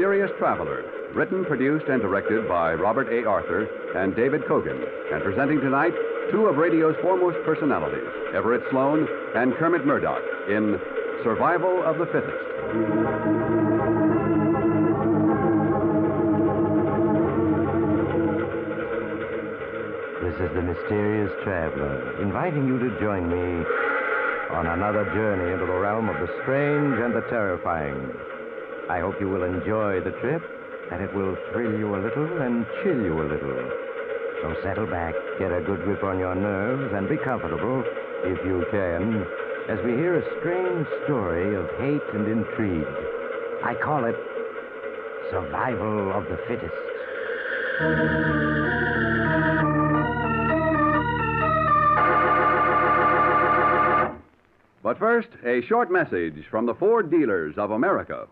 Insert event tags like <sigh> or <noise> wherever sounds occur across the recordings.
Mysterious Traveler, written, produced, and directed by Robert A. Arthur and David Kogan, and presenting tonight two of radio's foremost personalities, Everett Sloane and Kermit Murdock, in Survival of the Fittest. This is the mysterious traveler, inviting you to join me on another journey into the realm of the strange and the terrifying. I hope you will enjoy the trip, that it will thrill you a little and chill you a little. So settle back, get a good grip on your nerves, and be comfortable, if you can, as we hear a strange story of hate and intrigue. I call it Survival of the Fittest. But first, a short message from the Ford dealers of America.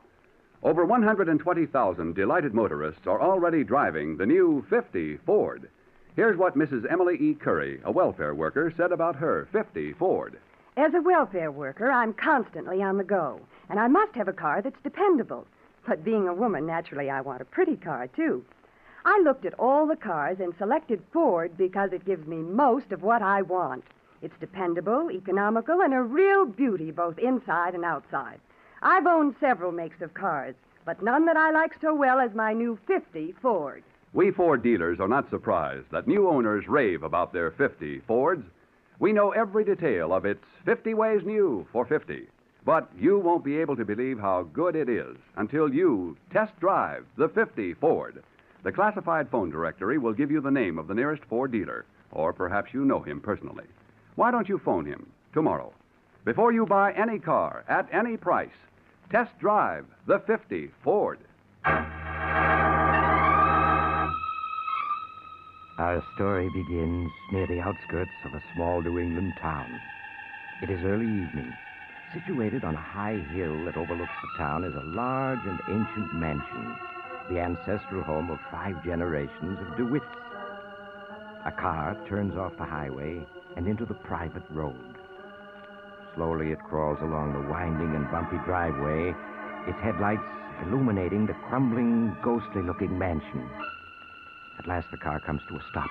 Over 120,000 delighted motorists are already driving the new 50 Ford. Here's what Mrs. Emily E. Curry, a welfare worker, said about her 50 Ford. As a welfare worker, I'm constantly on the go, and I must have a car that's dependable. But being a woman, naturally, I want a pretty car, too. I looked at all the cars and selected Ford because it gives me most of what I want. It's dependable, economical, and a real beauty both inside and outside. I've owned several makes of cars, but none that I like so well as my new 50 Ford. We Ford dealers are not surprised that new owners rave about their 50 Fords. We know every detail of its 50 ways new for 50. But you won't be able to believe how good it is until you test drive the 50 Ford. The classified phone directory will give you the name of the nearest Ford dealer, or perhaps you know him personally. Why don't you phone him tomorrow? Before you buy any car at any price, test drive the 50 Ford. Our story begins near the outskirts of a small New England town. It is early evening. Situated on a high hill that overlooks the town is a large and ancient mansion, the ancestral home of five generations of DeWitts. A car turns off the highway and into the private road. Slowly it crawls along the winding and bumpy driveway, its headlights illuminating the crumbling, ghostly looking mansion. At last the car comes to a stop.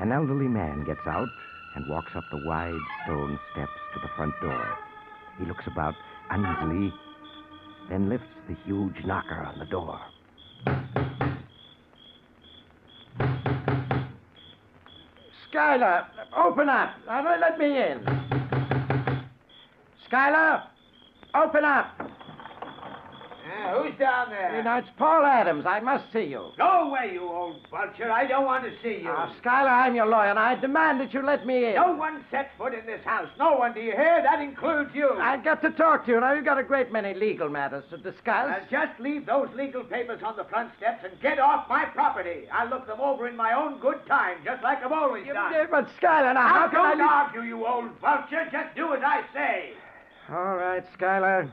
An elderly man gets out and walks up the wide stone steps to the front door. He looks about uneasily, then lifts the huge knocker on the door. Schuyler, open up. Let me in. Schuyler, open up. Uh, who's down there? You know, it's Paul Adams. I must see you. Go away, you old vulture. I don't want to see you. Ah, Schuyler, I'm your lawyer, and I demand that you let me in. no one sets foot in this house. No one, do you hear? That includes you. I've got to talk to you. Now, you've got a great many legal matters to discuss. Now, just leave those legal papers on the front steps and get off my property. I'll look them over in my own good time, just like I've always done. Yeah, but, Schuyler, now, Now, how can I... don't argue, you old vulture. Just do as I say. All right, Schuyler.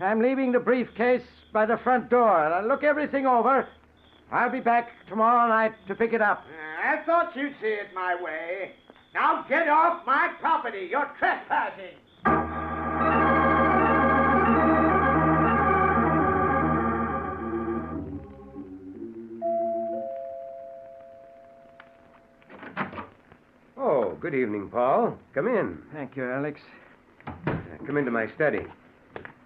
I'm leaving the briefcase by the front door, I'll look everything over. I'll be back tomorrow night to pick it up. I thought you'd see it my way. Now get off my property. You're trespassing. Oh, good evening, Paul. Come in. Thank you, Alex. Come into my study.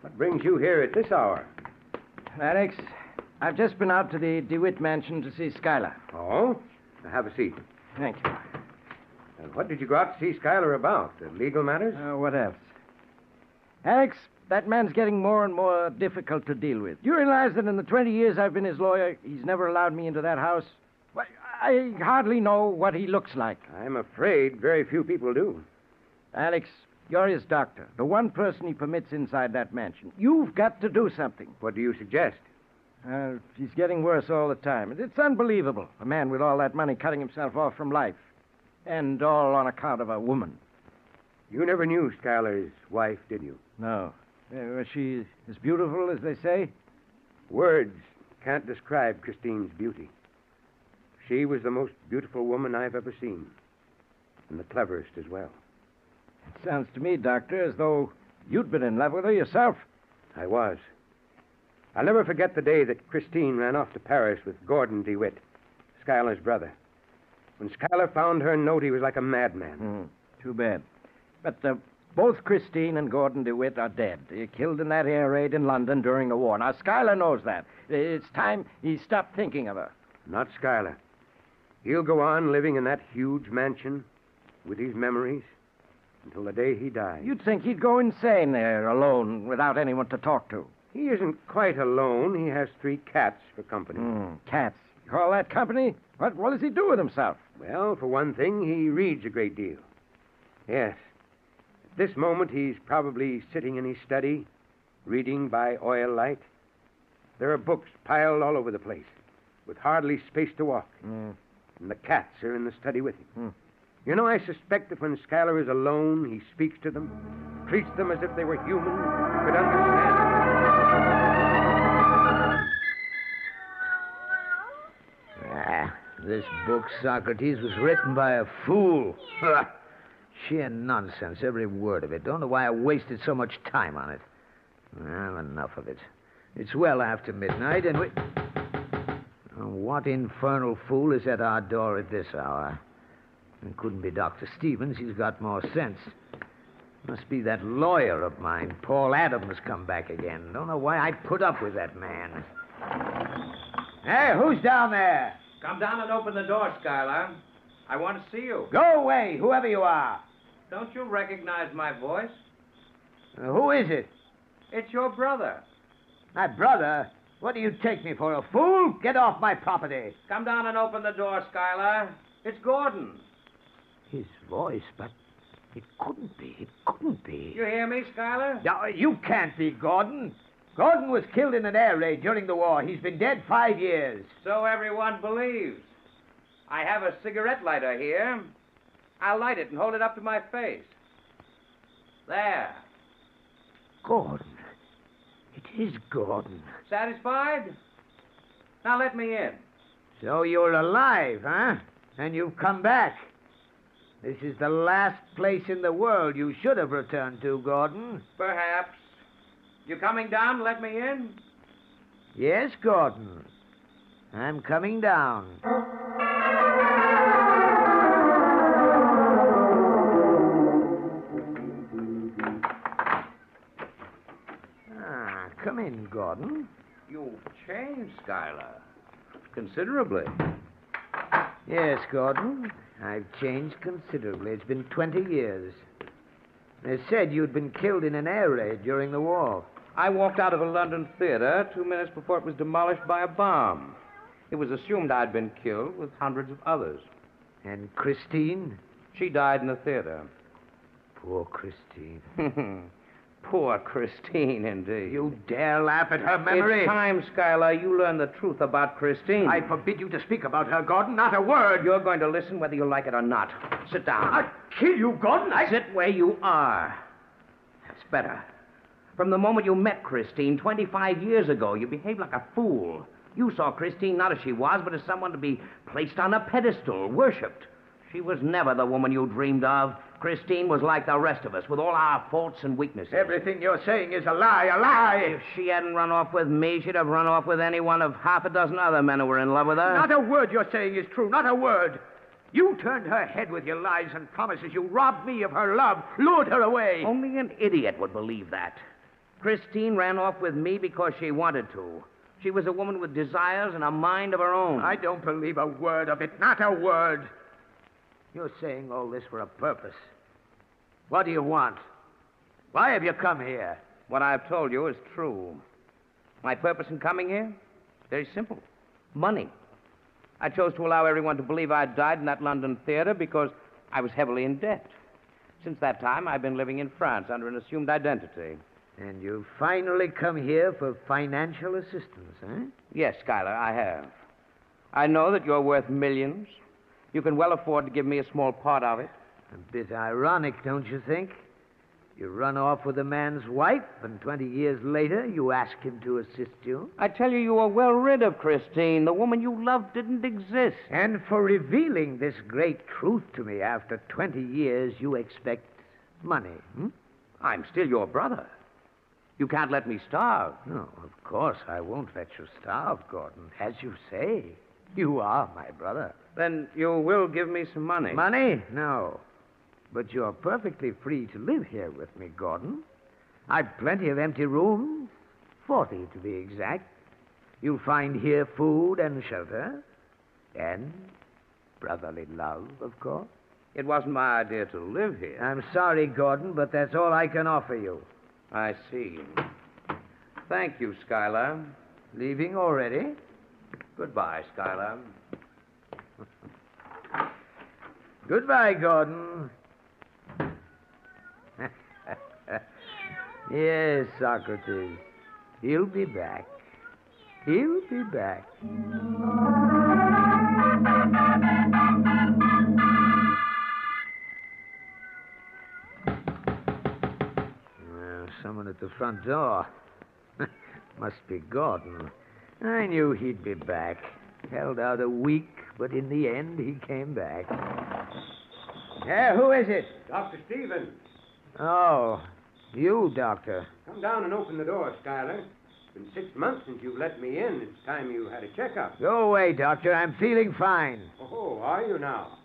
What brings you here at this hour? Alex, I've just been out to the DeWitt mansion to see Schuyler. Oh? Now, Have a seat. Thank you. And what did you go out to see Schuyler about? The legal matters? Uh, what else? Alex, that man's getting more and more difficult to deal with. Do you realize that in the 20 years I've been his lawyer, he's never allowed me into that house? Why, I hardly know what he looks like. I'm afraid very few people do. Alex, you're his doctor, the one person he permits inside that mansion. You've got to do something. What do you suggest? Uh, he's getting worse all the time. It's unbelievable. A man with all that money cutting himself off from life. And all on account of a woman. You never knew Schuyler's wife, did you? No. Uh, was she as beautiful as they say? Words can't describe Christine's beauty. She was the most beautiful woman I've ever seen, and the cleverest as well. It sounds to me, Doctor, as though you'd been in love with her yourself. I was. I'll never forget the day that Christine ran off to Paris with Gordon DeWitt, Schuyler's brother. When Schuyler found her note, he was like a madman. Hmm, too bad. But uh, both Christine and Gordon DeWitt are dead. They're killed in that air raid in London during the war. Now, Schuyler knows that. It's time he stopped thinking of her. Not Schuyler. He'll go on living in that huge mansion with his memories until the day he died. You'd think he'd go insane there alone without anyone to talk to. He isn't quite alone. He has three cats for company. Hmm, cats. You call that company? What, what does he do with himself? Well, for one thing, he reads a great deal. Yes. At this moment, he's probably sitting in his study, reading by oil light. There are books piled all over the place, with hardly space to walk. Hmm. And the cats are in the study with him. Hmm. You know, I suspect that when Schuyler is alone, he speaks to them, treats them as if they were human, could understand. Ah, this book, Socrates, was written by a fool. Sheer nonsense, every word of it. Don't know why I wasted so much time on it. Well, enough of it. It's well after midnight, and we. Oh, what infernal fool is at our door at this hour? It couldn't be Dr. Stevens. He's got more sense. Must be that lawyer of mine, Paul Adams, come back again. Don't know why I put up with that man. Hey, who's down there? Come down and open the door, Schuyler. I want to see you. Go away, whoever you are. Don't you recognize my voice? Uh, who is it? It's your brother. My brother? What do you take me for, a fool? Get off my property. Come down and open the door, Schuyler. It's Gordon. His voice, but it couldn't be. It couldn't be. You hear me, Schuyler? No, you can't be Gordon. Gordon was killed in an air raid during the war. He's been dead five years. So everyone believes. I have a cigarette lighter here. I'll light it and hold it up to my face. There. Gordon. It is Gordon. Satisfied? Now let me in. So you're alive, huh? And you've come back. This is the last place in the world you should have returned to, Gordon. Perhaps. You coming down to let me in? Yes, Gordon. I'm coming down. Ah, come in, Gordon. You've changed, Schuyler. Considerably. Yes, Gordon. I've changed considerably. It's been 20 years. They said you'd been killed in an air raid during the war. I walked out of a London theater two minutes before it was demolished by a bomb. It was assumed I'd been killed with hundreds of others. And Christine? She died in the theater. Poor Christine. <laughs> Poor Christine, indeed. You dare laugh at her memory? It's time, Schuyler, you learn the truth about Christine. I forbid you to speak about her, Gordon. Not a word. You're going to listen whether you like it or not. Sit down. I'll kill you, Gordon. I... Sit where you are. That's better. From the moment you met Christine 25 years ago, you behaved like a fool. You saw Christine not as she was, but as someone to be placed on a pedestal, worshipped. She was never the woman you dreamed of. Christine was like the rest of us, with all our faults and weaknesses. Everything you're saying is a lie, a lie. If she hadn't run off with me, she'd have run off with any one of half a dozen other men who were in love with her. Not a word you're saying is true. Not a word. You turned her head with your lies and promises. You robbed me of her love, lured her away. Only an idiot would believe that. Christine ran off with me because she wanted to. She was a woman with desires and a mind of her own. I don't believe a word of it. Not a word. You're saying all this for a purpose. What do you want? Why have you come here? What I've told you is true. My purpose in coming here? Very simple. Money. I chose to allow everyone to believe I'd died in that London theater because I was heavily in debt. Since that time, I've been living in France under an assumed identity. And you've finally come here for financial assistance, eh? Yes, Schuyler, I have. I know that you're worth millions. You can well afford to give me a small part of it. A bit ironic, don't you think? You run off with a man's wife, and 20 years later, you ask him to assist you. I tell you, you are well rid of Christine. The woman you loved didn't exist. And for revealing this great truth to me after 20 years, you expect money, hmm? I'm still your brother. You can't let me starve. No, of course I won't let you starve, Gordon. As you say, you are my brother. Then you will give me some money. Money? No. But you're perfectly free to live here with me, Gordon. I've plenty of empty rooms, forty to be exact. You'll find here food and shelter, and brotherly love, of course. It wasn't my idea to live here. I'm sorry, Gordon, but that's all I can offer you. I see. Thank you, Schuyler. Leaving already? Goodbye, Schuyler. <laughs> Goodbye, Gordon. <laughs> yes, Socrates. He'll be back. He'll be back. Someone at the front door. <laughs> Must be Gordon. I knew he'd be back. Held out a week, but in the end he came back. Yeah, who is it? Dr. Stevens, Oh, you, Doctor. come down and open the door, Schuyler. It's been six months since you've let me in. It's time you had a checkup. Go away, Doctor. I'm feeling fine. Oh, are you now?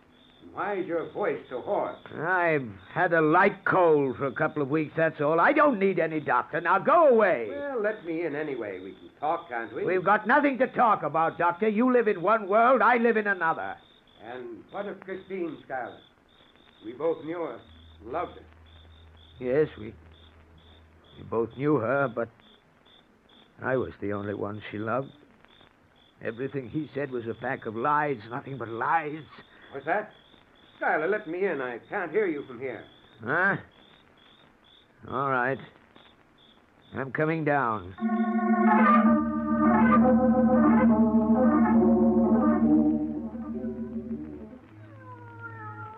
Why is your voice so hoarse? I've had a light cold for a couple of weeks, that's all. I don't need any doctor. Now go away. Well, let me in anyway. We can talk, can't we? We've got nothing to talk about, Doctor. You live in one world, I live in another. And what of Christine, Schuyler? We both knew her, loved her. Yes, we, we both knew her, but I was the only one she loved. Everything he said was a pack of lies, nothing but lies. What's that? Schuyler, let me in. I can't hear you from here. Huh? All right. I'm coming down.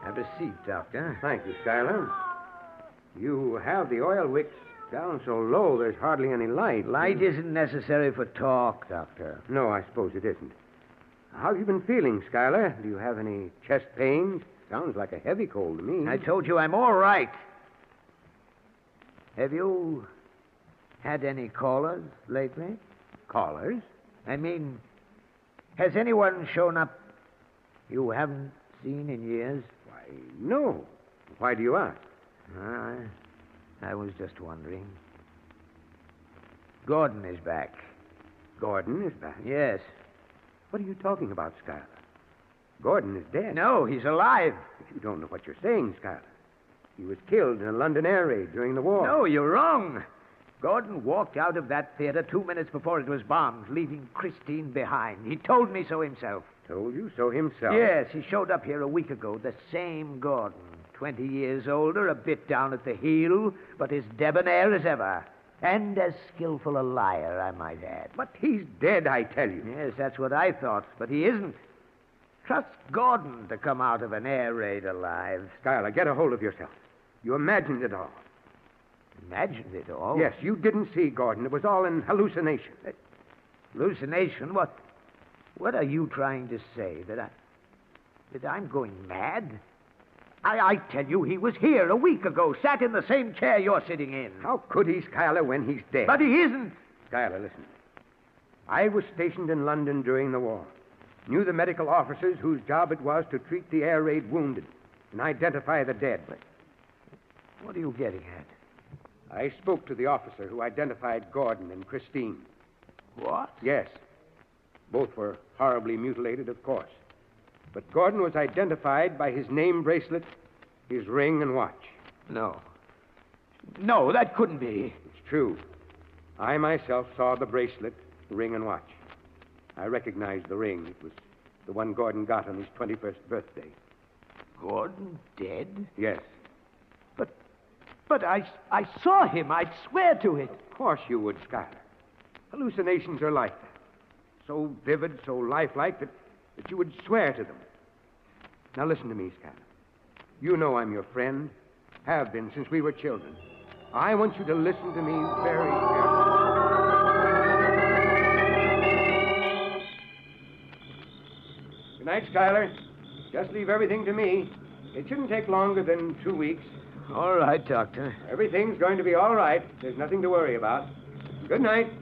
Have a seat, Doctor. Thank you, Schuyler. You have the oil wicks down so low there's hardly any light. Light isn't necessary for talk, Doctor. No, I suppose it isn't. How have you been feeling, Schuyler? Do you have any chest pains? Sounds like a heavy cold to me. I told you I'm all right. Have you had any callers lately? Callers? I mean, has anyone shown up you haven't seen in years? Why, no. Why do you ask? I, I was just wondering. Gordon is back. Gordon is back. Yes. What are you talking about, Schuyler? Gordon is dead. No, he's alive. You don't know what you're saying, Schuyler. He was killed in a London air raid during the war. No, you're wrong. Gordon walked out of that theater two minutes before it was bombed, leaving Christine behind. He told me so himself. Told you so himself. Yes, he showed up here a week ago, the same Gordon. Twenty years older, a bit down at the heel, but as debonair as ever. And as skillful a liar, I might add. But he's dead, I tell you. Yes, that's what I thought, but he isn't. Trust Gordon to come out of an air raid alive. Schuyler, get a hold of yourself. You imagined it all. Imagined it all. Yes, you didn't see Gordon. It was all an hallucination. Uh, hallucination? What? What are you trying to say? That I. that I'm going mad? I, I tell you, he was here a week ago, sat in the same chair you're sitting in. How could he, Schuyler, when he's dead? But he isn't. Schuyler, listen. I was stationed in London during the war. Knew the medical officers whose job it was to treat the air raid wounded and identify the dead. What are you getting at? I spoke to the officer who identified Gordon and Christine. What? Yes. Both were horribly mutilated, of course. But Gordon was identified by his name bracelet, his ring, and watch. No. No, that couldn't be. It's true. I myself saw the bracelet, the ring, and watch. I recognized the ring. It was the one Gordon got on his 21st birthday. Gordon dead? Yes. But. But I, I saw him. I'd swear to it. Of course you would, Schuyler. Hallucinations are like that. So vivid, so lifelike that, that you would swear to them. Now listen to me, Schuyler. You know I'm your friend. Have been since we were children. I want you to listen to me very carefully. Good night, Schuyler. Just leave everything to me. It shouldn't take longer than two weeks. All right, Doctor. Everything's going to be all right. There's nothing to worry about. Good night.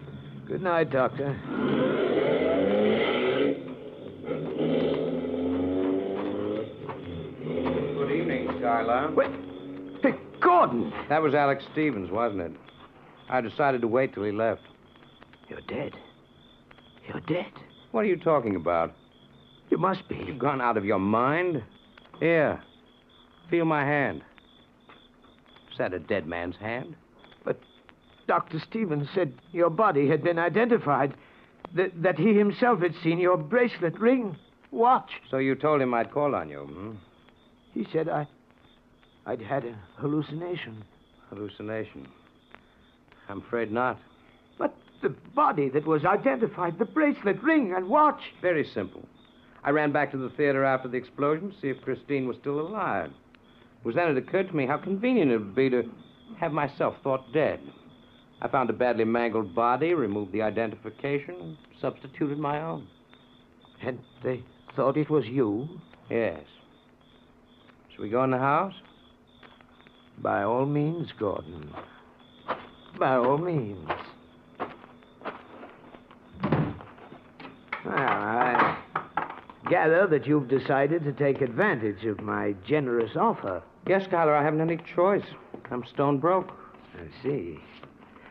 Good night, Doctor. Good evening, Schuyler. Wait. Hey, Gordon! That was Alex Stevens, wasn't it? I decided to wait till he left. You're dead. You're dead. What are you talking about? Must be. You've gone out of your mind? Here. Feel my hand. Is that a dead man's hand? But Dr. Stevens said your body had been identified, that, that he himself had seen your bracelet, ring, watch. So you told him I'd call on you, hmm? He said I, I'd had a hallucination. Hallucination. I'm afraid not. But the body that was identified, the bracelet, ring, and watch. Very simple. I ran back to the theater after the explosion to see if Christine was still alive. It was then it occurred to me how convenient it would be to have myself thought dead. I found a badly mangled body, removed the identification, and substituted my own. And they thought it was you? Yes. Shall we go in the house? By all means, Gordon. By all means. Well, I gather that you've decided to take advantage of my generous offer. Yes, Schuyler, I haven't any choice. I'm stone broke. I see.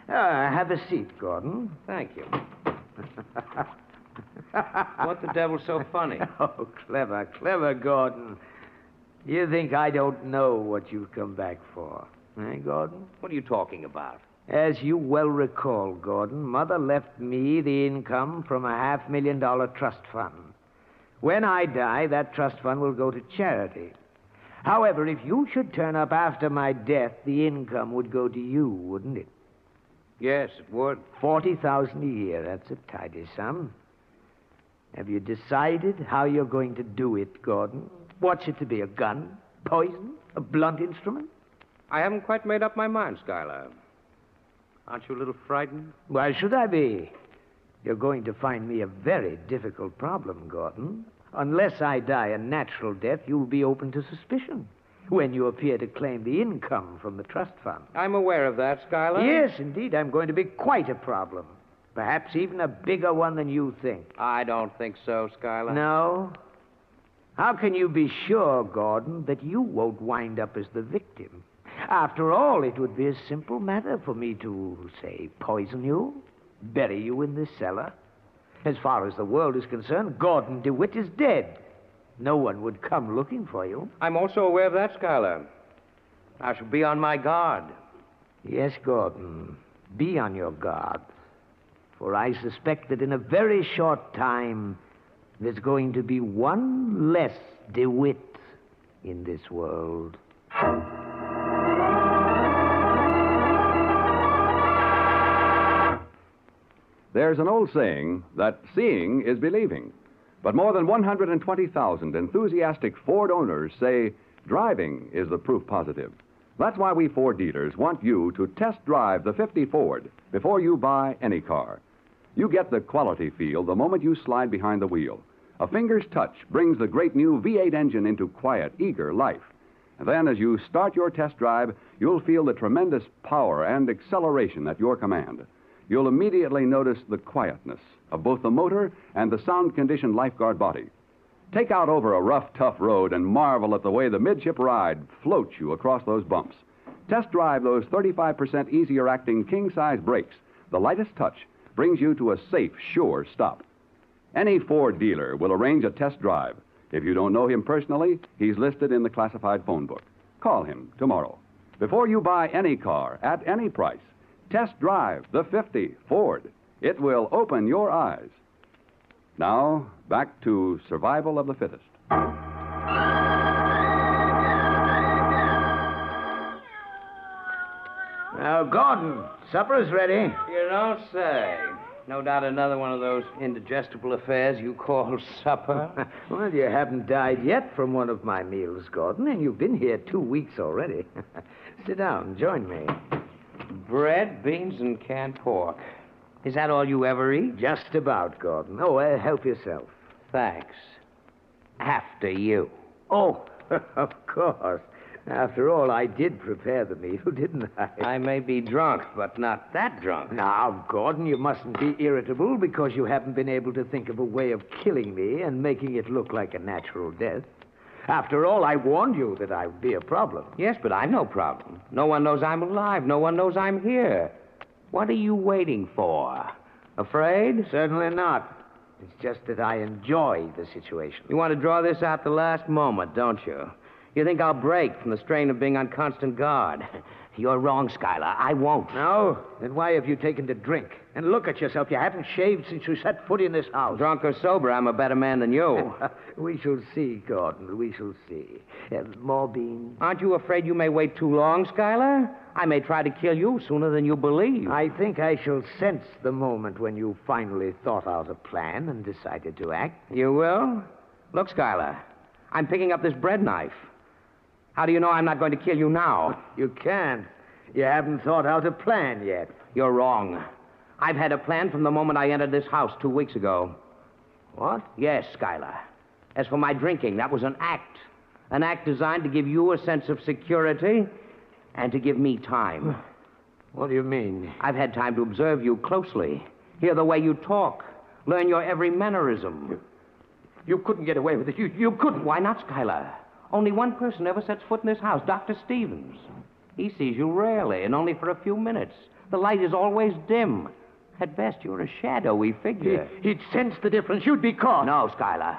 Uh, have a seat, Gordon. Thank you. <laughs> what the devil's so funny? <laughs> Oh, clever, clever, Gordon. You think I don't know what you've come back for, eh, Gordon? What are you talking about? As you well recall, Gordon, Mother left me the income from a half million dollar trust fund. When I die, that trust fund will go to charity. However, if you should turn up after my death, the income would go to you, wouldn't it? Yes, it would. Forty thousand a year. That's a tidy sum. Have you decided how you're going to do it, Gordon? What's it to be? A gun? Poison? A blunt instrument? I haven't quite made up my mind, Schuyler. Aren't you a little frightened? Why should I be? You're going to find me a very difficult problem, Gordon. Unless I die a natural death, you'll be open to suspicion when you appear to claim the income from the trust fund. I'm aware of that, Schuyler. Yes, indeed, I'm going to be quite a problem. Perhaps even a bigger one than you think. I don't think so, Schuyler. No? How can you be sure, Gordon, that you won't wind up as the victim? After all, it would be a simple matter for me to, say, poison you, bury you in this cellar. As far as the world is concerned, Gordon DeWitt is dead. No one would come looking for you. I'm also aware of that, Schuyler. I shall be on my guard. Yes, Gordon, be on your guard. For I suspect that in a very short time, there's going to be one less DeWitt in this world. There's an old saying that seeing is believing. But more than 120,000 enthusiastic Ford owners say driving is the proof positive. That's why we Ford dealers want you to test drive the 50 Ford before you buy any car. You get the quality feel the moment you slide behind the wheel. A finger's touch brings the great new V8 engine into quiet, eager life. And then, as you start your test drive, you'll feel the tremendous power and acceleration at your command. You'll immediately notice the quietness of both the motor and the sound conditioned lifeguard body. Take out over a rough, tough road and marvel at the way the midship ride floats you across those bumps. Test drive those 35% easier acting king size brakes. The lightest touch brings you to a safe, sure stop. Any Ford dealer will arrange a test drive. If you don't know him personally, he's listed in the classified phone book. Call him tomorrow. Before you buy any car at any price, test drive the 50 Ford. It will open your eyes. Now, back to survival of the fittest. Now, Gordon, supper's ready. You don't say. No doubt another one of those indigestible affairs you call supper. well, you haven't died yet from one of my meals, Gordon, and you've been here two weeks already. <laughs> Sit down, join me. Bread, beans, and canned pork. Is that all you ever eat? Just about, Gordon. Oh, uh, help yourself. Thanks. After you. Oh, <laughs> of course. After all, I did prepare the meal, <laughs> didn't I? I may be drunk, but not that drunk. Now, Gordon, you mustn't be irritable because you haven't been able to think of a way of killing me and making it look like a natural death. After all, I warned you that I would be a problem. Yes, but I'm no problem. No one knows I'm alive. No one knows I'm here. What are you waiting for? Afraid? Certainly not. It's just that I enjoy the situation. You want to draw this out the last moment, don't you? You think I'll break from the strain of being on constant guard? <laughs> You're wrong, Schuyler. I won't. No? Then why have you taken to drink? And look at yourself. You haven't shaved since you set foot in this house. Drunk or sober, I'm a better man than you. <laughs> we shall see, Gordon. We shall see. Uh, more beans? Aren't you afraid you may wait too long, Schuyler? I may try to kill you sooner than you believe. I think I shall sense the moment when you finally thought out a plan and decided to act. You will? Look, Schuyler, I'm picking up this bread knife. How do you know I'm not going to kill you now? You can't. You haven't thought out a plan yet. You're wrong. I've had a plan from the moment I entered this house two weeks ago. What? Yes, Schuyler. As for my drinking, that was an act. An act designed to give you a sense of security and to give me time. <sighs> What do you mean? I've had time to observe you closely, hear the way you talk, learn your every mannerism. You couldn't get away with it. You, you couldn't. Why not, Schuyler? Only one person ever sets foot in this house, Dr. Stevens. He sees you rarely and only for a few minutes. The light is always dim. At best, you're a shadowy figure. He, would sense the difference. You'd be caught. No, Schuyler.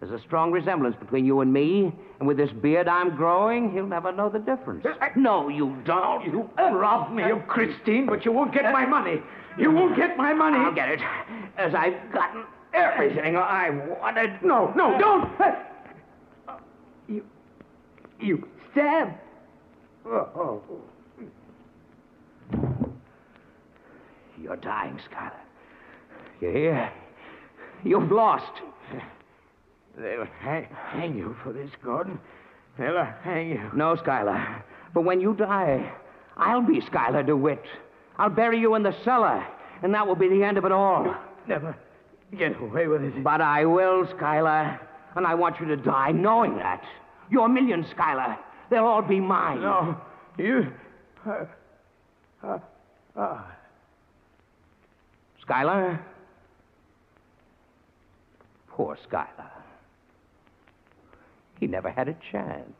There's a strong resemblance between you and me, and with this beard I'm growing, he'll never know the difference. Uh, uh, no, you don't. You uh, robbed me of Christine, but you won't get my money. You won't get my money. I'll get it, as I've gotten everything I wanted. No, no, don't. You, stab. Oh. You're dying, Schuyler. You hear? You've lost. They'll hang, hang you for this, Gordon. They'll hang you. No, Schuyler. But when you die, I'll be Schuyler DeWitt. I'll bury you in the cellar, and that will be the end of it all. Never get away with it. But I will, Schuyler. And I want you to die knowing that. Your millions, Schuyler. They'll all be mine. No. You. Uh, uh, uh. Schuyler? Poor Schuyler. He never had a chance.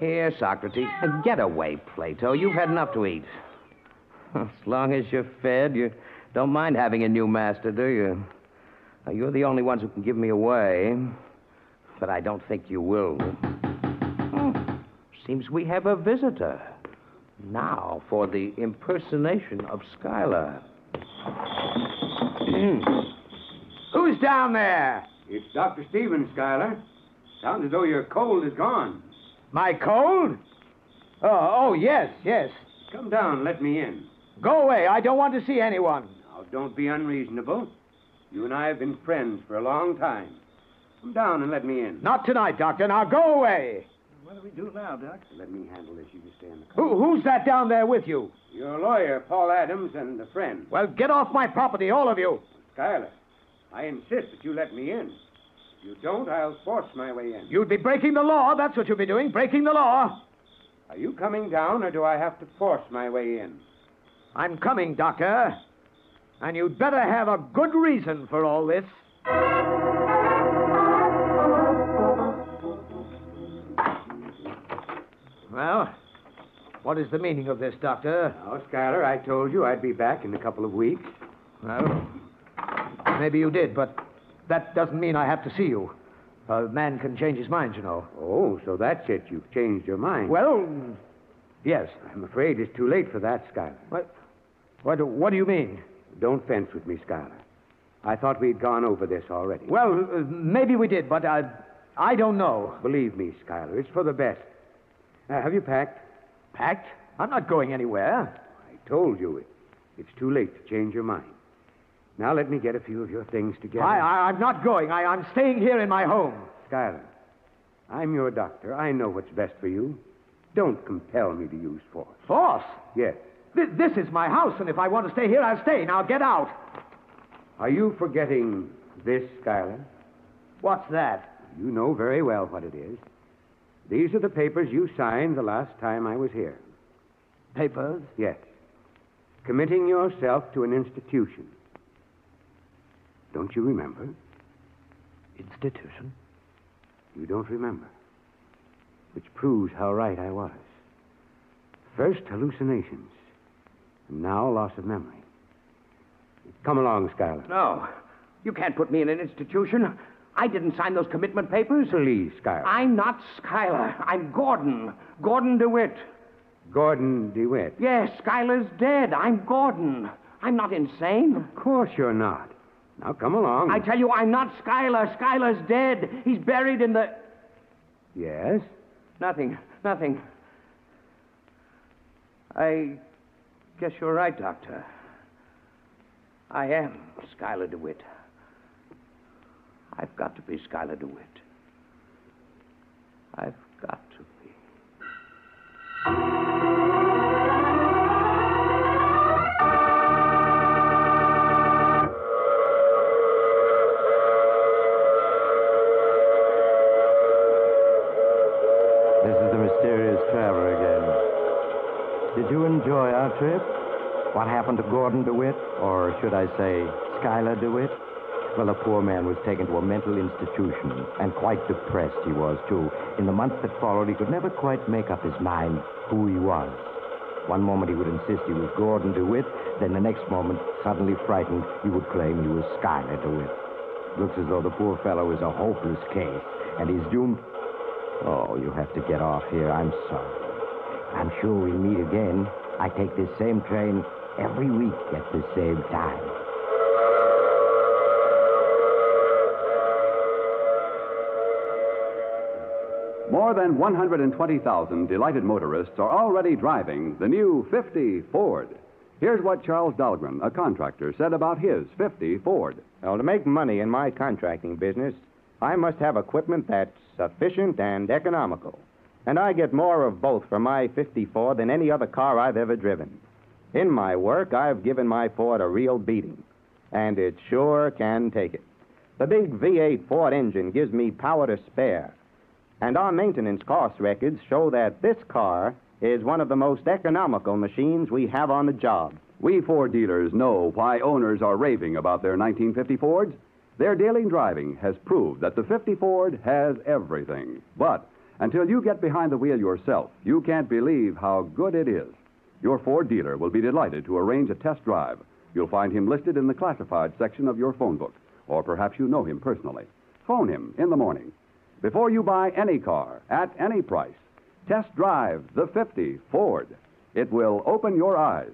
Here, Socrates. Get away, Plato. You've had enough to eat. As long as you're fed, you don't mind having a new master, do you? Now, you're the only ones who can give me away, but I don't think you will. Hmm. Seems we have a visitor. Now for the impersonation of Schuyler. Who's down there? It's Dr. Stevens, Schuyler. Sounds as though your cold is gone. My cold? Oh, oh, yes, yes. Come down, let me in. Go away. I don't want to see anyone. Now, don't be unreasonable. You and I have been friends for a long time. Come down and let me in. Not tonight, Doctor. Now go away. What do we do now, Doc? Let me handle this. You just stay in the car. Who, who's that down there with you? Your lawyer, Paul Adams, and a friend. Well, get off my property, all of you. Schuyler, I insist that you let me in. If you don't, I'll force my way in. You'd be breaking the law. That's what you'll be doing, breaking the law. Are you coming down, or do I have to force my way in? I'm coming, Doctor. And you'd better have a good reason for all this. Well, what is the meaning of this, Doctor? Oh, Schuyler, I told you I'd be back in a couple of weeks. Well, maybe you did, but that doesn't mean I have to see you. A man can change his mind, you know. Oh, so that's it. You've changed your mind. Well, yes. I'm afraid it's too late for that, Schuyler. What, what, what do you mean? Don't fence with me, Schuyler. I thought we'd gone over this already. Well, uh, maybe we did, but I, I don't know. Believe me, Schuyler, it's for the best. Uh, have you packed? Packed? I'm not going anywhere. I told you it. It's too late to change your mind. Now let me get a few of your things together. I, I, I'm not going. I, I'm staying here in my home. Schuyler, I'm your doctor. I know what's best for you. Don't compel me to use force. Force? Yes. Th- this is my house, and if I want to stay here, I'll stay. Now get out. Are you forgetting this, Schuyler? What's that? You know very well what it is. These are the papers you signed the last time I was here. Papers? Yes. Committing yourself to an institution. Don't you remember? Institution? You don't remember. Which proves how right I was. First hallucinations, now loss of memory. Come along, Schuyler. No. You can't put me in an institution. I didn't sign those commitment papers. Please, Schuyler. I'm not Schuyler. I'm Gordon. Gordon DeWitt. Gordon DeWitt. Yes, Schuyler's dead. I'm Gordon. I'm not insane. Of course you're not. Now come along. I tell you, I'm not Schuyler. Schuyler's dead. He's buried in the. Yes? Nothing. Nothing. I guess you're right, Doctor. I am Schuyler DeWitt. I've got to be Schuyler DeWitt. I've should I say, Schuyler DeWitt? Well, the poor man was taken to a mental institution, and quite depressed he was, too. In the months that followed, he could never quite make up his mind who he was. One moment he would insist he was Gordon DeWitt, then the next moment, suddenly frightened, he would claim he was Schuyler DeWitt. Looks as though the poor fellow is a hopeless case, and he's doomed. Oh, you have to get off here. I'm sorry. I'm sure we'll meet again. I take this same train every week at the same time. More than 120,000 delighted motorists are already driving the new 50 Ford. Here's what Charles Dahlgren, a contractor, said about his 50 Ford. Well, to make money in my contracting business, I must have equipment that's efficient and economical. And I get more of both for my 54 than any other car I've ever driven. In my work, I've given my Ford a real beating, and it sure can take it. The big V8 Ford engine gives me power to spare, and our maintenance cost records show that this car is one of the most economical machines we have on the job. We Ford dealers know why owners are raving about their 1950 Fords. Their daily driving has proved that the 50 Ford has everything. But until you get behind the wheel yourself, you can't believe how good it is. Your Ford dealer will be delighted to arrange a test drive. You'll find him listed in the classified section of your phone book, or perhaps you know him personally. Phone him in the morning. Before you buy any car at any price, test drive the 50 Ford. It will open your eyes.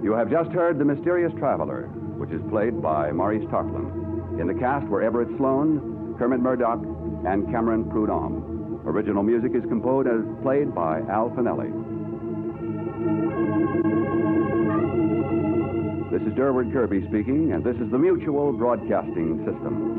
You have just heard The Mysterious Traveler, which is played by Maurice Tarplin. In the cast were Everett Sloane, Kermit Murdock, and Cameron Prudhomme. Original music is composed and played by Al Finelli. This is Durward Kirby speaking, and this is the Mutual Broadcasting System.